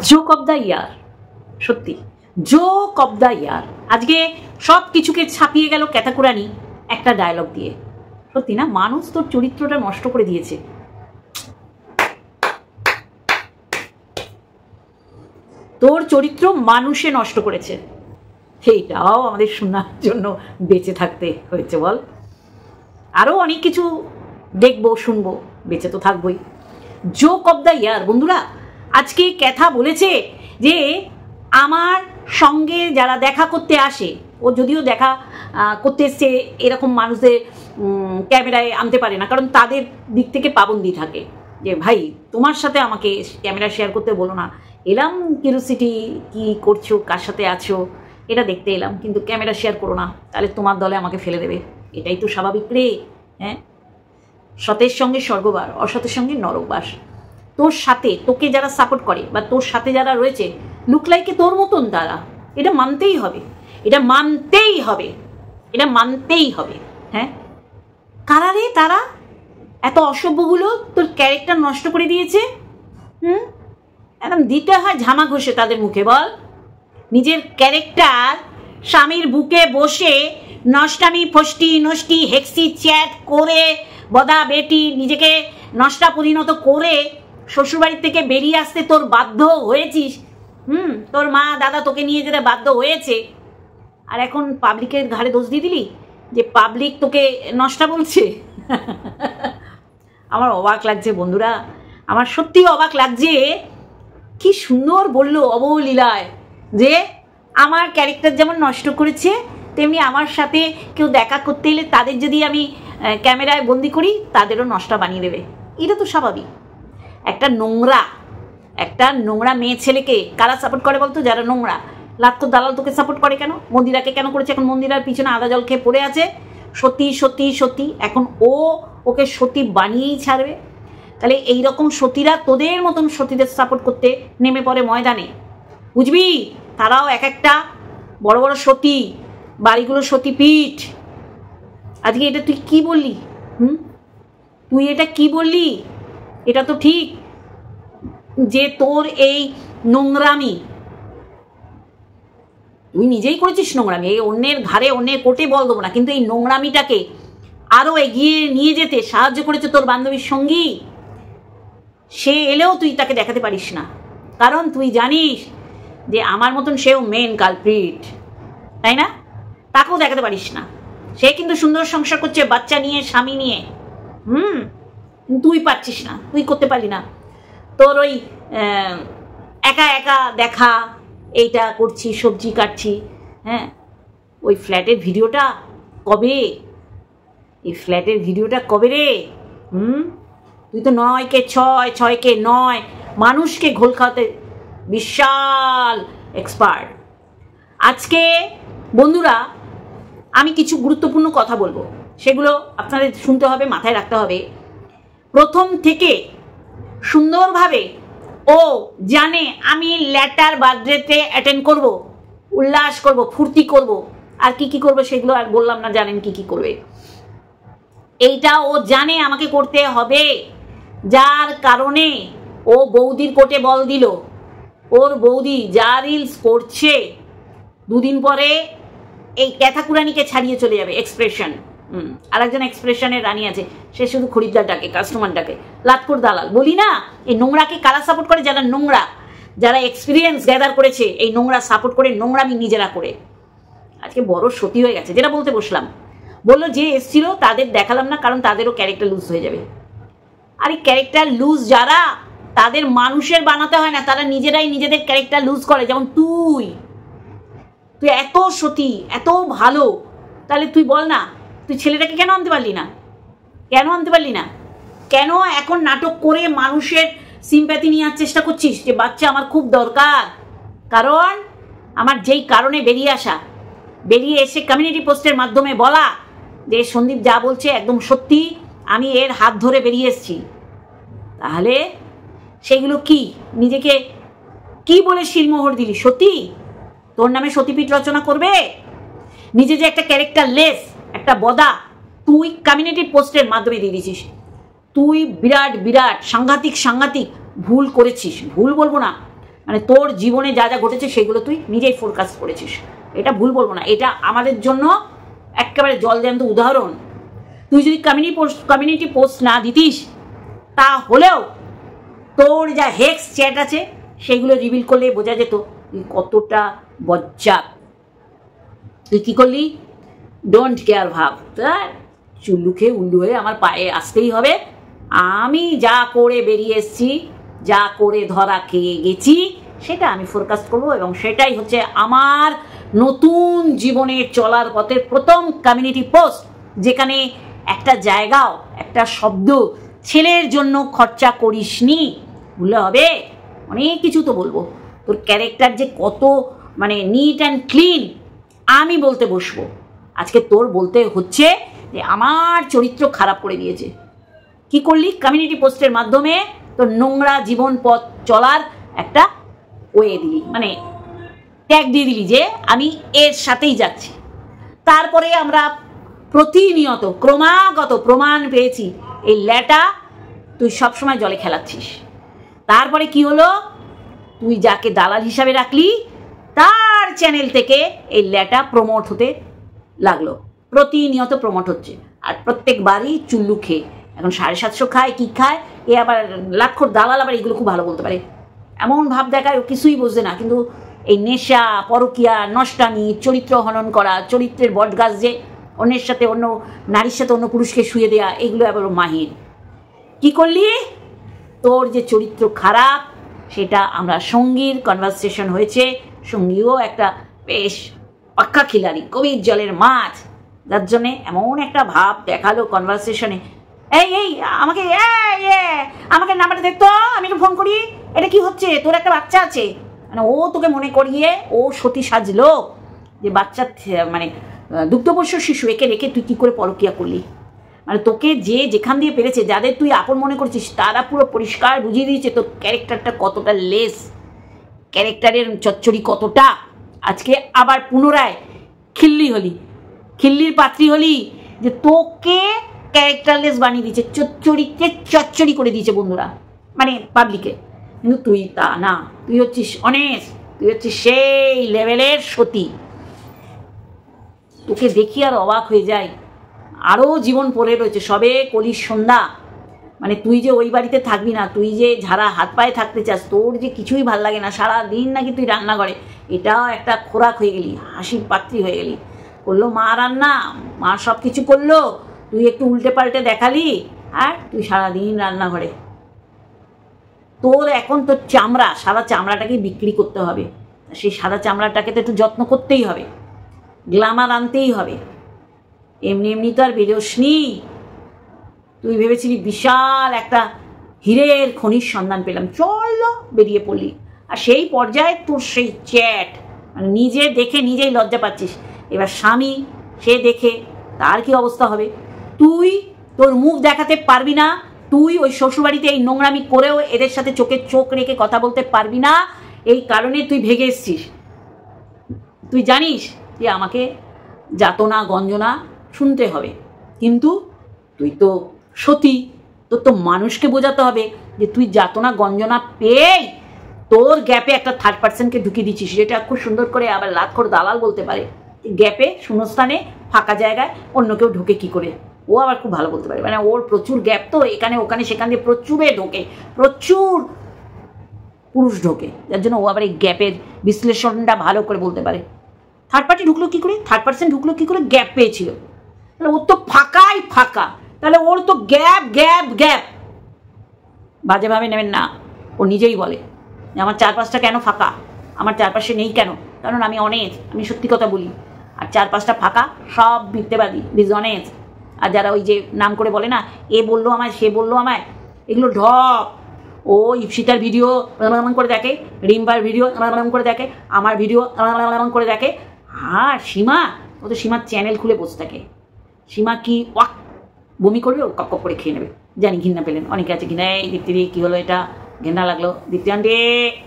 Joke of the ইয়ার সত্যি joke of the ইয়ার আজকে সব কিছুকে ছাপিয়ে গেল ক্যাতাকুরানি একটা ডায়লগ দিয়ে। সত্যি না? মানুষ তোর চরিত্রটা নষ্ট করে দিয়েছে। তোর চরিত্র মানুষে নষ্ট করেছে। সেইটাও আমাদের শোনার জন্য বেঁচে থাকতে হয়েছে, বল। আরও অনেক কিছু দেখব, শুনব, বেঁচে তো থাকবোই। জোক অব দ্য ইয়ার বন্ধুরা। আজকে ক্যাথা বলেছে যে আমার সঙ্গে যারা দেখা করতে আসে, ও যদিও দেখা করতে এসছে এরকম মানুষদের ক্যামেরায় আনতে পারে না, কারণ তাদের দিক থেকে পাবন্দি থাকে। যে ভাই, তোমার সাথে আমাকে ক্যামেরা শেয়ার করতে বলো না। এলাম কিউরিসিটি কি করছ, কার সাথে আছো? এটা দেখতে এলাম, কিন্তু ক্যামেরা শেয়ার করো না, তাহলে তোমার দলে আমাকে ফেলে দেবে। এটাই তো স্বাভাবিক রে হ্যাঁ? সতের সঙ্গে স্বর্গবার অসতের সঙ্গে নরকবাস তোর সাথে, তোকে যারা সাপোর্ট করে বা তোর সাথে যারা রয়েছে লুক লাইকে তোর মতন তারা। এটা মানতেই হবে। এটা মানতেই হবে। এটা মানতেই হবে। হ্যাঁ? কারা রে তারা এত অসভ্যগুলো তোর ক্যারেক্টার নষ্ট করে দিয়েছে? হুম? একদম দিতে হয় ঝামা ঘষে তাদের মুখে, বল। নিজের ক্যারেক্টার স্বামীর বুকে বসে নষ্টামি, ফষ্টি, নষ্টি, হেক্সি, চ্যাট করে, বদা, বেটি, নিজেকে নষ্টা পরিণত করে শ্বশুরবাড়ির থেকে বেরিয়ে আসতে তোর বাধ্য হয়েছিস? হুম, তোর মা, দাদা তোকে নিয়ে যেতে বাধ্য হয়েছে। আর এখন পাবলিকের ঘাড়ে দোষ দিয়ে দিলি? যে পাবলিক তোকে নষ্টা বলছে? আমার অবাক লাগছে বন্ধুরা। আমার সত্যি অবাক লাগছে। কি সুন্দর বলল অবলীলায় যে আমার ক্যারেক্টার যেমন নষ্ট করেছে, তেমনি আমার সাথে কেউ দেখা করতে এলে তাদের যদি আমি ক্যামেরায় বন্দি করি, তাদেরও নষ্ট বানিয়ে দেবে। এটা তো স্বাভাবিক। একটা নোংরা একটা নোংরা মেয়ে ছেলেকে কারা সাপোর্ট করে বলতো? যারা নোংরা। লাত্তর দালাল তোকে সাপোর্ট করে কেন? মন্দিরাকে কেন করেছে? এখন মন্দিরার পিছনে আদা জল খেয়ে পড়ে আছে। সত্যি সত্যি সত্যি, এখন ও ওকে সতী বানিয়েই ছাড়বে। তাহলে এই রকম সতীরা তোদের মতন সতীদের সাপোর্ট করতে নেমে পড়ে ময়দানে। বুঝবি? তারাও এক একটা বড় বড় সতী, বাড়িগুলো সতীপীঠ আজকে এটা তুই কি বললি? হুম? তুই এটা কি বললি? এটা তো ঠিক। যে তোর এই নোংরামি। তুই নিজেই করেছিস নোংরামি, এই অন্যের ঘাড়ে অন্যের কোটে বল দেবো না, কিন্তু এই নোংরামিটাকে আরও এগিয়ে নিয়ে যেতে সাহায্য করেছে তোর বান্ধবীর সঙ্গী। সে এলেও তুই তাকে দেখাতে পারিস না। কারণ তুই জানিস যে আমার মতন সেও মেন কালপ্রিট তাই না? তাকেও দেখাতে পারিস না। সে কিন্তু সুন্দর সংসার করছে, বাচ্চা নিয়ে, স্বামী নিয়ে। হুম? তুই পারছিস না, তুই করতে পারলি না। তোর ওই একা একা দেখা, এইটা করছি, সবজি কাটছি হ্যাঁ? ওই ফ্ল্যাটের ভিডিওটা কবে? এই ফ্ল্যাটের ভিডিওটা কবে রে? হুম? তুই তো নয়কে ছয়, ছয়কে নয়, মানুষকে ঘোল খাওয়াতে বিশাল এক্সপার্ট আজকে, বন্ধুরা, আমি কিছু গুরুত্বপূর্ণ কথা বলব। সেগুলো আপনাদের শুনতে হবে, মাথায় রাখতে হবে। প্রথম থেকে সুন্দরভাবে, ও জানে আমি ল্যাটার বার্থডেতে অ্যাটেন্ড করব, উল্লাস করব, ফুর্তি করব। আর কি কি করব সেগুলো আর বললাম না, জানেন কি কি করবে। এইটা ও জানে আমাকে করতে হবে। যার কারণে ও বৌদির কোটে বল দিল। ওর বৌদি যা রিলস করছে, দুদিন পরে এই ক্যাথাকুরানিকে ছাড়িয়ে চলে যাবে এক্সপ্রেশন হুম আর একজন এক্সপ্রেশনের রানী আছে, সে শুধু খরিদ্দারটাকে কাস্টমারটাকে লাতপুর দালাল, বলি না, এই নোংরাকে কারা সাপোর্ট করে? যারা নোংরা, যারা এক্সপিরিয়েন্স গ্যাদার করেছে, এই নোংরা সাপোর্ট করে, নোংরামি নিজেরা করে। আজকে বড় সতী হয়ে গেছে, যেটা বলতে বসলাম। বলল যে এসছিল, তাদের দেখালাম না, কারণ তাদেরও ক্যারেক্টার লুজ হয়ে যাবে। আর এই ক্যারেক্টার লুজ যারা, তাদের মানুষের বানাতে হয় না, তারা নিজেরাই নিজেদের ক্যারেক্টার লুজ করে, যেমন তুই। তুই এত সতী, এত ভালো, তাহলে তুই বল না তুই ছেলেটাকে কেন আনতে পারলি না? কেন আনতে পারলি না? কেন এখন নাটক করে মানুষের সিম্প্যাথি নেওয়ার চেষ্টা করছিস যে বাচ্চা আমার খুব দরকার? কারণ আমার যেই কারণে বেরিয়ে আসা, বেরিয়ে এসে কমিউনিটি পোস্টের মাধ্যমে বলা যে সন্দীপ যা বলছে একদম সত্যি, আমি এর হাত ধরে বেরিয়ে এসেছি। তাহলে সেগুলো কি? নিজেকে কি বলে শিলমোহর দিলি? সতী? তোর নামে সতীপীঠ রচনা করবে? নিজে যে একটা ক্যারেক্টার লেস একটা বদা তুই কমিউনিটি পোস্টের মাধ্যমে দিয়ে দিয়েছিস। তুই বিরাট বিরাট, সাংঘাতিক সাংঘাতিক ভুল করেছিস। ভুল বলব না। মানে তোর জীবনে যা যা ঘটেছে সেগুলো তুই নিজেই ফোরকাস্ট করেছিস। এটা ভুল বলব না। এটা আমাদের জন্য একেবারে জল জলজ্যান্ত উদাহরণ। তুই যদি কমিউনিটি পোস্ট কমিউনিটি পোস্ট না দিতিস, তাহলেও তোর যা হেক্স চ্যাট আছে, সেগুলো রিভিল করলে বোঝা যেত, তুই কতটা বজ্জাত। তুই কী করলি? ডোন্ট কেয়ার ভাব। তার চুল্লুকে উল্লু হয়ে আমার পায়ে আসতেই হবে। আমি যা করে বেরিয়ে এসছি, যা করে ধরা খেয়ে গেছি, সেটা আমি ফোরকাস্ট করব এবং সেটাই হচ্ছে আমার নতুন জীবনের চলার পথের প্রথম কমিউনিটি পোস্ট যেখানে একটা জায়গাও, একটা শব্দ ছেলের জন্য খরচা করিসনি বললে হবে, অনেক কিছু তো বলব। তোর ক্যারেক্টার যে কত মানে নিট অ্যান্ড ক্লিন আমি বলতে বসবো। আজকে তোর বলতে হচ্ছে যে আমার চরিত্র খারাপ করে দিয়েছে। কি করলি? কমিউনিটি পোস্টের মাধ্যমে তোর নোংরা জীবন পথ চলার একটা ওয়ে দিলি। মানে ট্যাগ দিয়ে দিলি যে আমি এর সাথেই যাচ্ছি। তারপরে আমরা প্রতিনিয়ত, ক্রমাগত প্রমাণ পেয়েছি, এই ল্যাটা তুই সবসময় জলে খেলাচ্ছিস। তারপরে কি হলো? তুই যাকে দালাল হিসাবে রাখলি, তার চ্যানেল থেকে এই ল্যাটা প্রমোট হতে লাগল। প্রতিনিয়ত প্রমোট হচ্ছে। আর প্রত্যেকবারই চুল্লু খেয়ে। এখন সাড়ে সাতশো খায়, কী খায়? এ আবার লাক্ষর দালাল আবার এগুলো খুব ভালো বলতে পারে। এমন ভাব দেখায়, ও কিছুই বুঝবে না। কিন্তু এই নেশা, পরকিয়া নষ্টানি চরিত্র হনন করা, চরিত্রের বটগাছ যে অন্যের সাথে অন্য নারীর সাথে অন্য পুরুষকে শুয়ে দেয়া, এগুলো আবার মাহির। কি করলি? তোর যে চরিত্র খারাপ, সেটা আমরা সঙ্গীর কনভারসেশন হয়েছে। সঙ্গীও একটা বেশ পাক্কা খিলাড়ি কবির জলের মাছ যার জন্যে এমন একটা ভাব দেখাল কনভারসেশনে এই এই, আমাকে আমাকে নাম্বারটা দেখতো আমি একটু ফোন করি। এটা কি হচ্ছে? তোর একটা বাচ্চা আছে। মানে ও তোকে মনে করিয়ে ও সতী সাজলো যে বাচ্চা মানে দুগ্ধপোষ্য শিশু, একে রেখে তুই কী করে পরকিয়া করলি? মানে তোকে যে যেখান দিয়ে পেরেছে, যাদের তুই আপন মনে করছিস, তারা পুরো পরিষ্কার বুঝিয়ে দিয়েছে তোর ক্যারেক্টারটা কতটা লেস ক্যারেক্টারের চচ্চড়ি কতটা। আজকে আবার পুনরায় খিল্লি হলি, খিল্লির পাত্রী হলি যে তোকে ক্যারেক্টারলেস বানিয়ে দিয়েছে, চচ্চড়িকে চচ্চড়ি করে দিয়েছে বন্ধুরা মানে পাবলিকে কিন্তু তুই তা না, তুই হচ্ছিস অনেস্ট তুই হচ্ছিস সেই লেভেলের সতী। তোকে দেখি আর অবাক হয়ে যায় আরও জীবন পড়ে রয়েছে, সবে কলির সন্ধ্যা। মানে তুই যে ওই বাড়িতে থাকবি না, তুই যে ঝাড়া হাত পায়ে থাকতে চাস, তোর যে কিছুই ভালো লাগে না সারা দিন নাকি তুই রান্না করে। এটাও একটা খোরাক হয়ে গেলি, হাসির পাত্রী হয়ে গেলি। করল মা রান্না, মা সব কিছু করল, তুই একটু উল্টে পাল্টে দেখালি, আর তুই সারাদিন রান্নাঘরে। তোর এখন তোর চামড়া, সাদা চামড়াটাকে বিক্রি করতে হবে। সেই সাদা চামড়াটাকে তো একটু যত্ন করতেই হবে। গ্লামার আনতেই হবে। এমনি এমনি তো আর বেরোসনি। তুই ভেবেছিলি বিশাল একটা হীরের খনির সন্ধান পেলাম। চলো বেরিয়ে পড়লি। আর সেই পর্যায়ে তোর সেই চ্যাট মানে নিজে দেখে নিজেই লজ্জা পাচ্ছিস। এবার স্বামী, সে দেখে তার কি অবস্থা হবে? তুই তোর মুখ দেখাতে পারবি না, তুই ওই শ্বশুরবাড়িতে এই নোংরামি করেও এদের সাথে চোখে চোখ রেখে কথা বলতে পারবি না, এই কারণে তুই ভেগে এসছিস। তুই জানিস যে আমাকে যাতনা, গঞ্জনা শুনতে হবে। কিন্তু তুই তো সতী, তোর তো মানুষকে বোঝাতে হবে যে তুই যাতনা গঞ্জনা পেয়েই তোর গ্যাপে একটা থার্ড পার্সনকে ঢুকিয়ে দিচ্ছিস, যেটা খুব সুন্দর করে আবার লাখ করে দালাল বলতে পারে। গ্যাপে শূন্যস্থানে, ফাঁকা জায়গায় অন্য কেউ ঢোকে কি করে? ও আবার খুব ভালো বলতে পারে। মানে ওর প্রচুর গ্যাপ তো, এখানে, ওখানে, সেখান দিয়ে প্রচুরে ঢোকে। প্রচুর পুরুষ ঢোকে। যার জন্য ও আবার এই গ্যাপের বিশ্লেষণটা ভালো করে বলতে পারে। থার্ড পার্টি ঢুকলো কী করে? থার্ড পার্সেন্ট ঢুকলো কী করে? গ্যাপ পেয়েছিল। তাহলে ওর তো ফাঁকাই ফাঁকা। তাহলে ওর তো গ্যাপ গ্যাপ গ্যাপ। বাজেভাবে নেবেন না। ও নিজেই বলে আমার চারপাশটা কেন ফাঁকা? আমার চারপাশে নেই কেন? কারণ আমি অনেক আমি সত্যি কথা বলি। আর চারপাশটা ফাঁকা, সব মিথ্যেবাদী ডিসঅনেস্ট আর যারা ওই যে নাম করে বলে না, এ বলল আমায়, সে বলল আমায়, এগুলো ঢপ। ও ইপসিতার ভিডিও এমন করে দেখে রিম্বার ভিডিও এমন করে দেখে, আমার ভিডিও এমন করে দেখে। আর সীমা, ও তো সীমার চ্যানেল খুলে বসে থাকে। সীমা কি ওয়াক বমি করবে ও কপ কপ করে খেয়ে নেবে। জানি ঘৃণা পেলেন অনেকে আছে ঘৃণা এই দীপ্তি কী হলো এটা? ঘৃণা লাগল। দীপ্তি আন্টি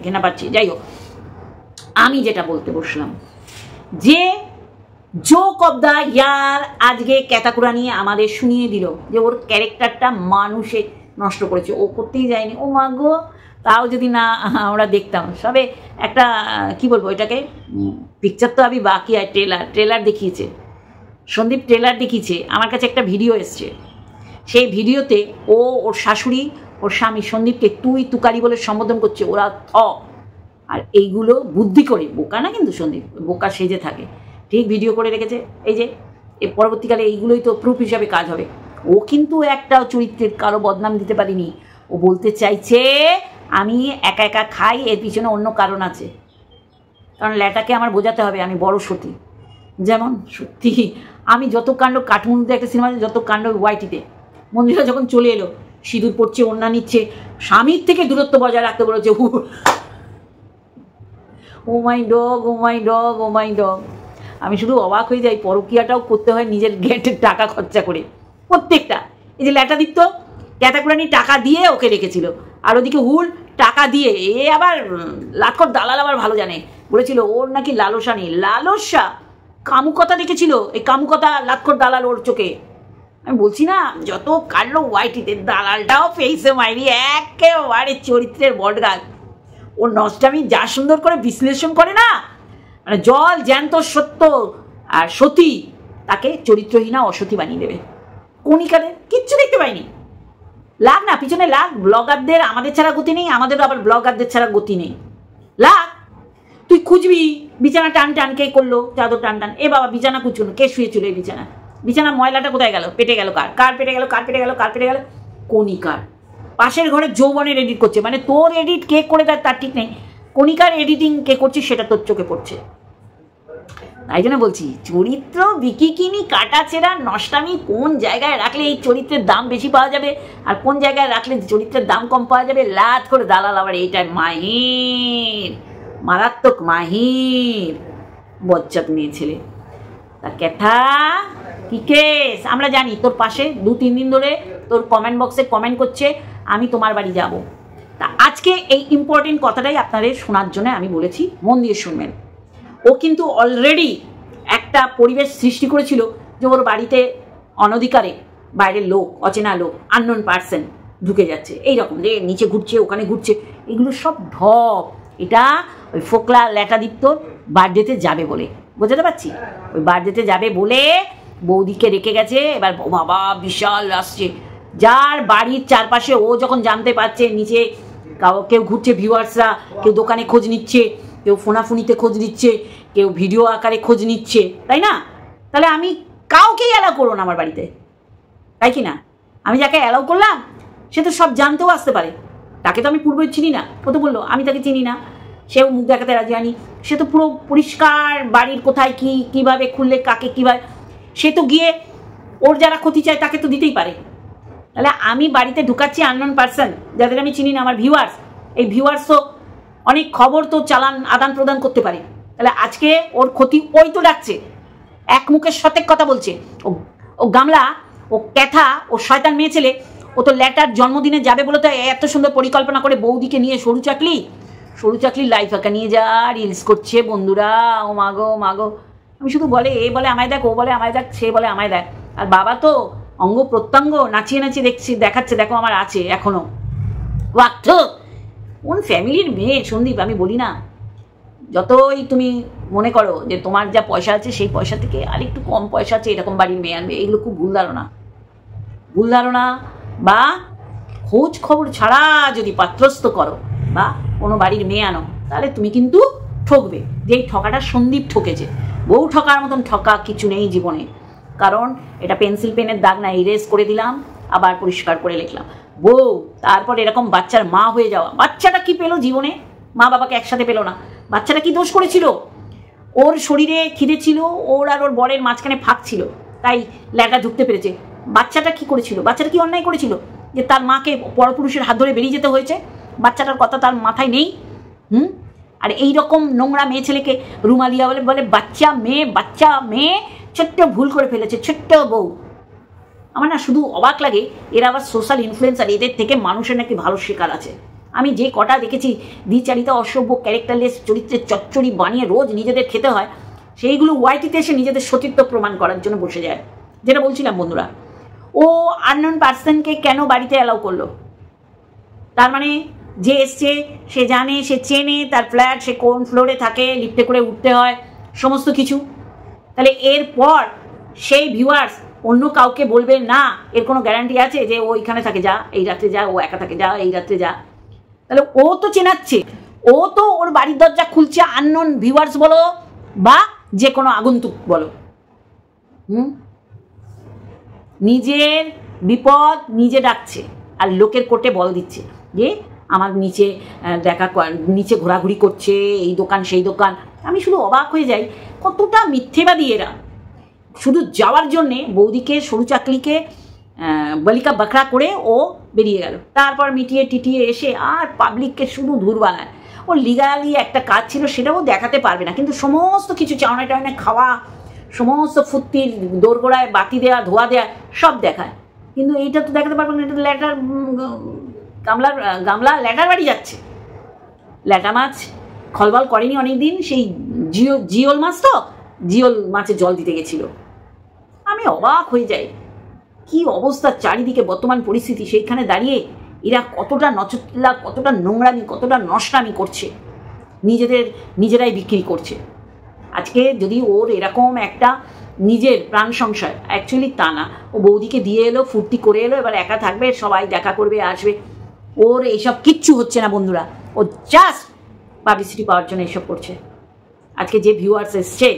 ঘৃণা পাচ্ছি। যাই হোক আমি যেটা বলতে বসলাম যে জো কবদা ইয়ার আজকে ক্যাতাকুরা নিয়ে আমাদের শুনিয়ে দিল যে ওর ক্যারেক্টারটা মানুষে নষ্ট করেছে। ও করতেই যায়নি। ও মা গো তাও যদি না আমরা দেখতাম। সবে একটা কি বলব এটাকে পিকচার তো আমি বাকি আর ট্রেলার ট্রেলার দেখিয়েছে। সন্দীপ ট্রেলার দেখিয়েছে, আমার কাছে একটা ভিডিও এসছে। সেই ভিডিওতে ও, ওর শাশুড়ি, ওর স্বামী সন্দীপকে তুই তুকারি বলে সম্বোধন করছে, ওরা থ। আর এইগুলো বুদ্ধি করে, বোকা না কিন্তু সন্দীপ, বোকা সেজে থাকে। ঠিক ভিডিও করে রেখেছে। এই যে, এ পরবর্তীকালে এইগুলোই তো প্রুফ হিসাবে কাজ হবে। ও কিন্তু একটা চরিত্রের কারও বদনাম দিতে পারিনি। ও বলতে চাইছে, আমি একা একা খাই, এর পিছনে অন্য কারণ আছে। কারণ ল্যাটাকে আমার বোঝাতে হবে, আমি বড় সতী। যেমন সত্যি আমি যত কাণ্ড কাঠমুন্ডুতে একটা সিনেমা যত কাণ্ড ওয়াইটিতে। মন্দিরা যখন চলে এলো, সিঁদুর পড়ছে অন্যা নিচ্ছে, স্বামীর থেকে দূরত্ব বজায় রাখতে বলেছে ও my dog, oh my dog, oh my dog. আমি শুধু অবাক হয়ে যাই, পরকিয়াটাও করতে হয় নিজের গেটের টাকা খরচা করে। প্রত্যেকটা। এই যে ল্যাটা দিত ক্যাতাকুরানি টাকা দিয়ে ওকে রেখেছিল, আর ওদিকে হুল টাকা দিয়ে, এ আবার লাটকর দালাল আবার ভালো জানে। বলেছিল, ওর নাকি লালসা নেই। লালসা! কামুকতা দেখেছিল? এই কামুকতা লাটকর দালাল ওর চোখে। আমি বলছি না, যত কাটলো ওয়াইটিতে, দালালটাও ফেসে মাইরি, একেবারে চরিত্রের বটগাছ। ওর নষ্টামি যা সুন্দর করে বিশ্লেষণ করে না মানে জল, জ্যান্ত সত্য আর সতী, তাকে চরিত্রহীনা অসতী বানিয়ে দেবে। কণিকারে কিচ্ছু দেখতে পাইনি। লাগ না, পিছনে লাগ, ব্লগারদের আমাদের ছাড়া গতি নেই, আমাদেরও আবার ব্লগারদের ছাড়া গতি নেই। লাগ তুই খুঁজবি? বিছানা টান টান কে করল? চাদর টান টান। এ বাবা, বিছানা কুচুন কে শুয়েছিল এই বিছানা? বিছানা ময়লাটা কোথায় গেল? পেটে গেল কার? কার পেটে গেল? কার পেটে গেল? কার পেটে গেল? কণিকার। পাশের ঘরে যৌবনের এডিট করছে। মানে তোর এডিট কে করে দেয় তার ঠিক নেই। কণিকার এডিটিং কে করছিস সেটা তোর চোখে পড়ছে। তাই জন্য বলছি, চরিত্র বিকিকিনি কাটা ছেঁড়া, নষ্টামি কোন জায়গায় রাখলে এই চরিত্রের দাম বেশি পাওয়া যাবে? আর কোন জায়গায় রাখলে চরিত্রের দাম কম পাওয়া যাবে? লাট করে দালাল আবার এইটাই মাহির মারাত্মক মাহির বচ্চাত মেয়ে ছেলে। তা ক্যাথা কি কেস? আমরা জানি তোর পাশে দু, তিন দিন ধরে তোর কমেন্ট বক্সে কমেন্ট করছে, আমি তোমার বাড়ি যাব। তা আজকে এই ইম্পর্টেন্ট কথাটাই আপনাদের শোনার জন্য আমি বলেছি, মন দিয়ে শুনবেন। ও কিন্তু অলরেডি একটা পরিবেশ সৃষ্টি করেছিল যে ওর বাড়িতে অনধিকারে বাইরের লোক, অচেনা লোক আননোন পার্সন ঢুকে যাচ্ছে। এই রকম যে নিচে ঘুরছে, ওখানে ঘুরছে, এগুলো সব ঢপ। এটা ওই ফোকলা ল্যাটাদীপ্ত বার্থডেতে যাবে বলে। বোঝাতে পারছি? ওই বার্থডেতে যাবে বলে বৌদিকে রেখে গেছে, এবার বাবা বিশাল আসছে। যার বাড়ির চারপাশে ও যখন জানতে পারছে, নিচে কাউ ঘুরছে ভিউয়ার্সরা, কেউ দোকানে খোঁজ নিচ্ছে, কেউ ফোনাফুনিতে খোঁজ নিচ্ছে, কেউ ভিডিও আকারে খোঁজ নিচ্ছে, তাই না? তাহলে আমি কাউকেই অ্যালাউ করব না আমার বাড়িতে। তাই কি না? আমি যাকে অ্যালাউ করলাম, সে তো সব জানতেও আসতে পারে। তাকে তো আমি পূর্বে চিনি না। ও তো বলল, আমি তাকে চিনি না। সেও মুখ দেখাতে রাজি আনি সে তো পুরো পরিষ্কার বাড়ির কোথায় কি, কীভাবে খুললে, কাকে কীভাবে সে তো গিয়ে ওর যারা ক্ষতি চায় তাকে তো দিতেই পারে। তাহলে আমি বাড়িতে ঢুকাচ্ছি আননোন পার্সন যাদের আমি চিনি না, আমার ভিউয়ার্স এই ভিউয়ার্স তো অনেক খবর তো চালান, আদান প্রদান করতে পারে। তাহলে আজকে ওর ক্ষতি ওই তো ডাকছে এক মুখের সতেক কথা বলছে। ও ও গামলা, ও ক্যাথা, ও শয়তান মেয়ে ছেলে ও তো ল্যাটার জন্মদিনে যাবে বলে তো এত সুন্দর পরিকল্পনা করে বৌদিকে নিয়ে সরু চাকলি। সরু চাকলি লাইফ আঁকা নিয়ে যা রিলস করছে বন্ধুরা। ও মাগো মাগো আমি শুধু বলে, এ বলে আমায় দেখ, ও বলে আমায় দেখ, সে বলে আমায় দেখ। আর বাবা তো অঙ্গ প্রত্যঙ্গ নাচিয়ে নাচিয়ে দেখছি, দেখাচ্ছে, দেখো আমার আছে এখনও। ওয়াক্ত কোন ফ্যামিলির মেয়ে, সন্দীপ, আমি বলি না। যতই তুমি মনে করো যে তোমার যা পয়সা আছে, সেই পয়সা থেকে আর একটু কম পয়সা আছে এরকম বাড়ির মেয়ে। আনবে এগুলো খুব ভুল ধারণা। ভুল ধারণা বা খোঁজ খবর ছাড়া যদি পাত্রস্থ করো বা কোনো বাড়ির মেয়ে আনো, তাহলে তুমি কিন্তু ঠকবে। যেই ঠকাটা সন্দীপ ঠকেছে। বউ ঠকার মতন ঠকা কিছু নেই জীবনে। কারণ এটা পেন্সিল, পেনের দাগ না ইরেজ করে দিলাম, আবার পরিষ্কার করে লিখলাম। বউ, তারপর এরকম বাচ্চার মা হয়ে যাওয়া। বাচ্চাটা কি পেল জীবনে? মা বাবাকে একসাথে পেল না। বাচ্চাটা কি দোষ করেছিল? ওর শরীরে খিদে ছিল, ওর আর ওর বরের মাঝখানে ফাঁক ছিল। তাই ল্যাটা ঢুকতে পেরেছে। বাচ্চাটা কি করেছিল? বাচ্চাটা কি অন্যায় করেছিল? যে তার মাকে পরপুরুষের হাত ধরে বেরিয়ে যেতে হয়েছে? বাচ্চাটার কথা তার মাথায় নেই? হুম? আর এই রকম নোংরা মেয়ে ছেলেকে রুমালিয়া বলে বলে, বাচ্চা মেয়ে বাচ্চা মেয়ে, ছোট্ট ভুল করে ফেলেছে, ছোট্ট বউ। আমার না শুধু অবাক লাগে, এরা আবার সোশ্যাল ইনফ্লুয়েন্সার এদের থেকে মানুষের নাকি ভালো শেখার আছে। আমি যে কটা দেখেছি, দ্বিচারিতা অসভ্য ক্যারেক্টারলেস চরিত্রের চচ্চড়ি বানিয়ে রোজ নিজেদের খেতে হয়, সেইগুলো ওয়াইটিতে এসে নিজেদের সতীত্ব প্রমাণ করার জন্য বসে যায়। যেটা বলছিলাম বন্ধুরা ও আননোন পার্সনকে কেন বাড়িতে অ্যালাউ করল? তার মানে যে এসছে, সে জানে, সে চেনে, তার ফ্ল্যাট সে কোন ফ্লোরে থাকে লিফটে করে উঠতে হয়, সমস্ত কিছু। তাহলে এরপর সেই ভিউয়ার্স অন্য কাউকে বলবে, না, এর কোনো গ্যারান্টি আছে যে ও এখানে থাকে, যা, এই রাত্রে যা, ও একা থাকে, যা, এই রাত্রে যা। তাহলে ও তো চেনাচ্ছে। ও তো ওর বাড়ির দরজা খুলছে আননোন ভিউয়ার্স বলো বা যে কোনো আগন্তুক বলো। হুম? নিজের বিপদ নিজে ডাকছে আর লোকের কোর্টে বল দিচ্ছে যে আমার নিচে দেখা নিচে ঘোরাঘুরি করছে, এই দোকান, সেই দোকান। আমি শুধু অবাক হয়ে যাই, কতটা মিথ্যেবাদী এরা। শুধু যাওয়ার জন্যে বৌদিকে, সরু চাকলিকে বলিকা বাকড়া করে ও বেরিয়ে গেল। তারপর মিটিয়ে টিটিয়ে এসে আর পাবলিককে শুধু ধুর বানায়। ও লিগালি একটা কাজ ছিল, সেটাও দেখাতে পারবে না। কিন্তু সমস্ত কিছু চাউনা টাওনা খাওয়া সমস্ত ফুর্তির দোরগোড়ায় বাতি দেওয়া ধোয়া দেয়া, সব দেখায়। কিন্তু এইটা তো দেখাতে পারবে না, এটা ল্যাটার গামলার গামলা ল্যাটার বাড়ি যাচ্ছে। ল্যাটা মাছ খলবল করেনি অনেক দিন সেই জিও, জিওল মাছ তো, জিওল মাছে জল দিতে গেছিল। আমি অবাক হয়ে যাই, কি অবস্থা চারিদিকে বর্তমান পরিস্থিতি, সেইখানে দাঁড়িয়ে এরা কতটা নচলা কতটা নোংরামি, কতটা নষ্টামি করছে, নিজেদের, নিজেরাই বিক্রি করছে। আজকে যদি ওর এরকম একটা নিজের প্রাণ সংশয় অ্যাকচুয়ালি তা না। ও বৌদিকে দিয়ে এলো, ফুর্তি করে এলো, এবার একা থাকবে, সবাই দেখা করবে, আসবে। ওর এইসব কিচ্ছু হচ্ছে না বন্ধুরা। ও জাস্ট পাবলিসিটি পাওয়ার জন্য এসব করছে। আজকে যে ভিউয়ার্স এসছে,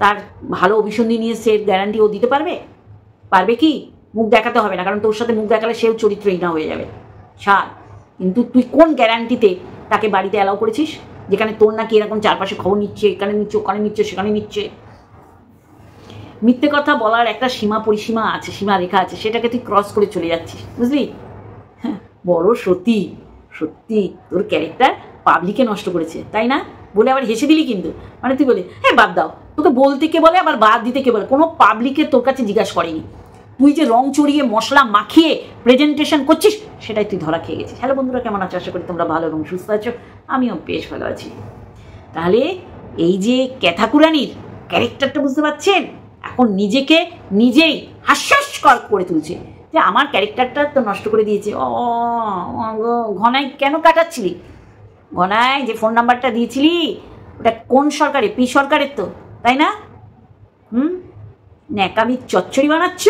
তার ভালো অভিসন্ধি নিয়ে সে গ্যারান্টি ও দিতে পারবে? পারবে কি? মুখ দেখাতে হবে না, কারণ তোর সাথে মুখ দেখালে সেও চরিত্রহীনা হয়ে যাবে। সার কিন্তু তুই কোন গ্যারান্টিতে তাকে বাড়িতে অ্যালাউ করেছিস? যেখানে তোর নাকি এরকম চারপাশে খবর নিচ্ছে এখানে নিচ্ছে ওখানে নিচ্ছে সেখানে নিচ্ছে। মিথ্যে কথা বলার একটা সীমা পরিসীমা আছে সীমা রেখা আছে সেটাকে তুই ক্রস করে চলে যাচ্ছিস বুঝলি? হ্যাঁ, বড় সত্যি সত্যি তোর ক্যারেক্টার পাবলিকে নষ্ট করেছে তাই না? বলে আবার হেসে দিলি কিন্তু। মানে তুই বলে হ্যাঁ বাদ দাও। তোকে বলতে কে বলে আবার বাদ দিতে কে বলে? কোনো পাবলিকে তোর কাছে জিজ্ঞাসা করেনি। তুই যে রং চড়িয়ে মশলা মাখিয়ে প্রেজেন্টেশন করছিস, সেটাই তুই ধরা খেয়ে গেছিস। হ্যালো বন্ধুরা, কেমন আছো? আশা করি তোমরা ভালো এবং সুস্থ আছো। আমিও বেশ ভালো আছি। তাহলে এই যে ক্যাথাকুরানির ক্যারেক্টারটা বুঝতে পারছেন? এখন নিজেকে নিজেই হাস্যাস্কর করে তুলছে। যে আমার ক্যারেক্টারটা তো নষ্ট করে দিয়েছে। ও ঘনাই কেন কাটাচ্ছিলি? ঘনায় যে ফোন নাম্বারটা দিয়েছিলি, ওটা কোন সরকারের? পি সরকারের তো, তাই না? হুম? ন্যাকামি চচ্চড়ি বানাচ্ছ?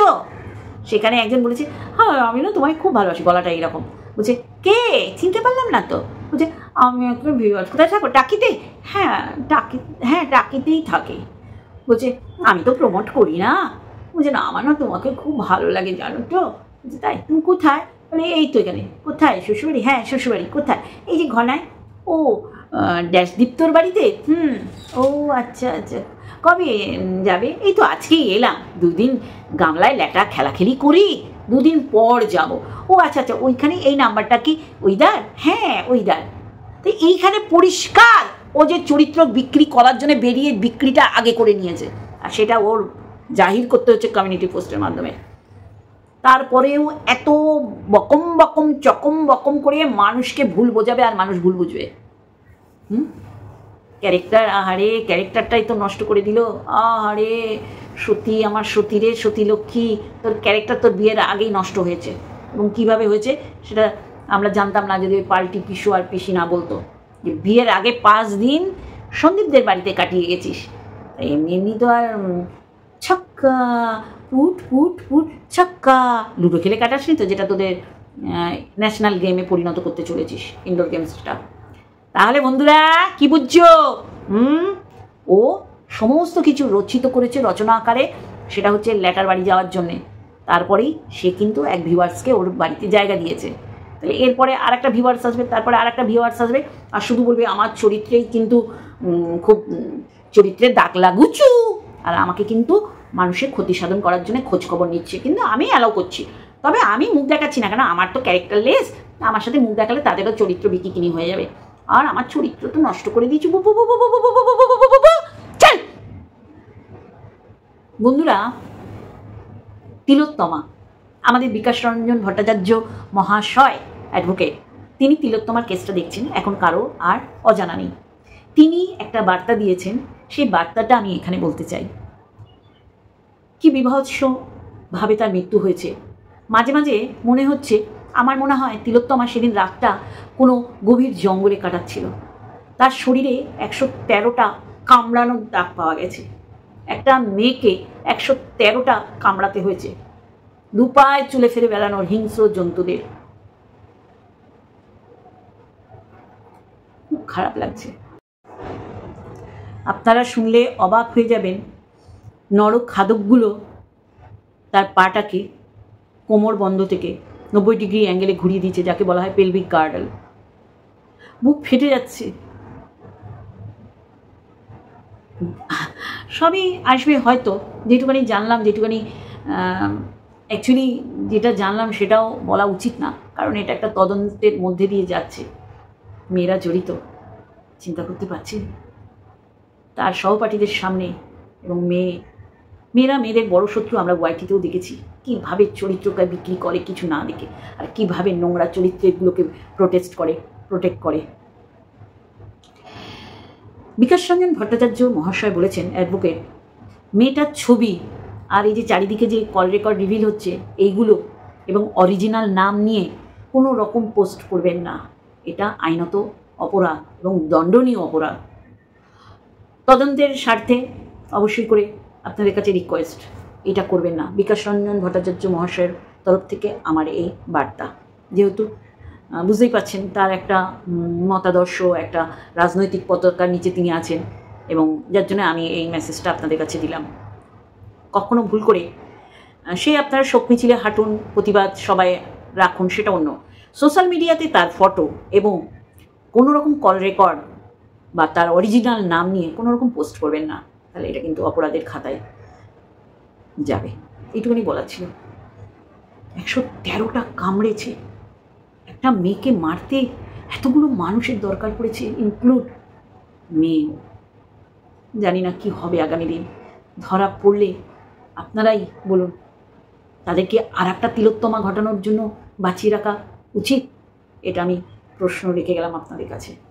সেখানে একজন বলেছে হ্যাঁ আমি না তোমায় খুব ভালোবাসি। গলাটা এইরকম। বলছে, কে? চিনতে পারলাম না তো। বলছে, আমি একটা ভিউয়ার্স কোথায় থাকো? টাকিতে হ্যাঁ টাকি হ্যাঁ টাকিতেই থাকে। বলছে, আমি তো প্রমোট করি না। বলছে, না, আমার না তোমাকে খুব ভালো লাগে, জানো তো। বলছে, তাই? তুমি কোথায়? মানে এই তো এখানে। কোথায়? শ্বশুরবাড়ি? হ্যাঁ শ্বশুরবাড়ি। কোথায়? এই যে ঘনায় ও ড্যাশদীপ্তর বাড়িতে? হুম। ও আচ্ছা আচ্ছা। কবে যাবে? এই তো আজকেই এলাম। দুদিন গামলায় ল্যাটা খেলাখেলি করি, দুদিন পর যাব। ও আচ্ছা আচ্ছা ওইখানে এই নাম্বারটা কি? ওইদার? হ্যাঁ ওইদার। তো এইখানে পরিষ্কার ও যে চরিত্র বিক্রি করার জন্য বেরিয়ে বিক্রিটা আগে করে নিয়েছে। আর সেটা ওর জাহির করতে হচ্ছে কমিউনিটি পোস্টের মাধ্যমে। তারপরেও এত বকম বকম, চকম বকম করে মানুষকে ভুল বোঝাবে আর মানুষ ভুল বুঝবে। হুম? ক্যারেক্টার, আহারে, ক্যারেক্টারটাই তো নষ্ট করে দিল। আহারে, সতী, আমার সতী রে, সতী লক্ষ্মী, তোর ক্যারেক্টার তোর বিয়ের আগেই নষ্ট হয়েছে। এবং কীভাবে হয়েছে, সেটা আমরা জানতাম না যদি পাল্টি পিসু আর পিসি না বলতো। যে বিয়ের আগে পাঁচ দিন সন্দীপদের বাড়িতে কাটিয়ে গেছিস। এমনি এমনি তো আর ছক্কা, পুট পুট পুট, ছক্কা। লুডো খেলে কাটাসনি তো, যেটা তোদের ন্যাশনাল গেমে পরিণত করতে চলেছিস ইনডোর গেমসটা তাহলে বন্ধুরা কি বুঝছ? হুম? ও সমস্ত কিছু রচিত করেছে রচনা আকারে সেটা হচ্ছে ল্যাটার বাড়ি যাওয়ার জন্যে। তারপরেই সে কিন্তু এক ভিউয়ার্সকে ওর বাড়িতে জায়গা দিয়েছে। তাহলে এরপরে আর একটা ভিউয়ার্স আসবে তারপরে আর একটা ভিউয়ার্স আসবে আর শুধু বলবে আমার চরিত্রেই কিন্তু খুব উম, চরিত্রের দাগ লাগুচু। আর আমাকে কিন্তু মানুষের ক্ষতি সাধন করার জন্য খোঁজ খবর নিচ্ছে কিন্তু আমি অ্যালাউ করছি। তবে আমি মুখ দেখাচ্ছি না কেন আমার তো ক্যারেক্টার লেস আমার সাথে মুখ দেখালে তাদেরও চরিত্র বিকিকিনি হয়ে যাবে। আর আমার চরিত্র তো নষ্ট করে দিয়েছি বন্ধুরা তিলোত্তমা আমাদের বিকাশ রঞ্জন ভট্টাচার্য মহাশয় অ্যাডভোকেট তিনি তিলোত্তমার কেসটা দেখছেন এখন কারও আর অজানা নেই তিনি একটা বার্তা দিয়েছেন সেই বার্তাটা আমি এখানে বলতে চাই কি বিভৎসভাবে তার মৃত্যু হয়েছে মাঝে মাঝে মনে হচ্ছে আমার মনে হয় তিলোত্তমা সেদিন রাতটা কোনো গভীর জঙ্গলে কাটাচ্ছিল। তার শরীরে একশো তেরোটা কামড়ানোর দাগ পাওয়া গেছে। একটা মেয়েকে একশো তেরোটা কামড়াতে হয়েছে। দুপায় চুলে ফেলে বেড়ানোর হিংস্র জন্তুদের। খুব খারাপ লাগছে। আপনারা শুনলে অবাক হয়ে যাবেন, নরক খাদকগুলো তার পাটাকে কোমর বন্ধ থেকে নব্বই ডিগ্রি অ্যাঙ্গেলে ঘুরিয়ে দিয়েছে, যাকে বলা হয় পেলভিক গার্ডেল। বুক ফেটে যাচ্ছে। সবই আসবে হয়তো, যেটুকানি জানলাম, যেটুকানি অ্যাকচুয়ালি যেটা জানলাম সেটাও বলা উচিত না, কারণ এটা একটা তদন্তের মধ্যে দিয়ে যাচ্ছে। মেয়েরা জড়িত, চিন্তা করতে পারছি তার সহপাঠীদের সামনে এবং মেয়ে মেয়েরা মেয়েদের বড় শত্রু আমরা ওয়াইটিতেও দেখেছি। কীভাবে চরিত্রকে বিক্রি করে কিছু না দেখে? আর কীভাবে নোংরা চরিত্রগুলোকে প্রোটেস্ট করে প্রোটেক্ট করে? বিকাশ রঞ্জন ভট্টাচার্য মহাশয় বলেছেন অ্যাডভোকেট মেয়েটার ছবি আর এই যে চারিদিকে যে কল রেকর্ড রিভিল হচ্ছে, এইগুলো এবং অরিজিনাল নাম নিয়ে কোনো রকম পোস্ট করবেন না। এটা আইনত অপরাধ এবং দণ্ডনীয় অপরাধ। তদন্তের স্বার্থে অবশ্যই করে আপনাদের কাছে রিকোয়েস্ট এটা করবেন না। বিকাশ রঞ্জন ভট্টাচার্য মহাশয়ের তরফ থেকে আমার এই বার্তা। যেহেতু বুঝতেই পাচ্ছেন তার একটা মতাদর্শ, একটা রাজনৈতিক পতাকার নিচে তিনি আছেন এবং যার জন্য আমি এই মেসেজটা আপনাদের কাছে দিলাম। কখনো ভুল করে সে আপনারা শোক মিছিলে হাঁটুন, প্রতিবাদ সবাই রাখুন, সেটা অন্য। সোশ্যাল মিডিয়াতে তার ফটো এবং কোনো রকম কল রেকর্ড বা তার অরিজিনাল নাম নিয়ে কোনো রকম পোস্ট করবেন না। তাহলে এটা কিন্তু অপরাধের খাতায় যাবে। এইটুকুনি বলার ছিল। একশো তেরোটা কামড়েছে। একটা মেয়েকে মারতে এতগুলো মানুষের দরকার পড়েছে ইনক্লুড মেয়েও। জানি না কি হবে আগামী দিন। ধরা পড়লে আপনারাই বলুন, তাদেরকে আর একটা তিলোত্তমা ঘটানোর জন্য বাঁচিয়ে রাখা উচিত? এটা আমি প্রশ্ন রেখে গেলাম আপনাদের কাছে।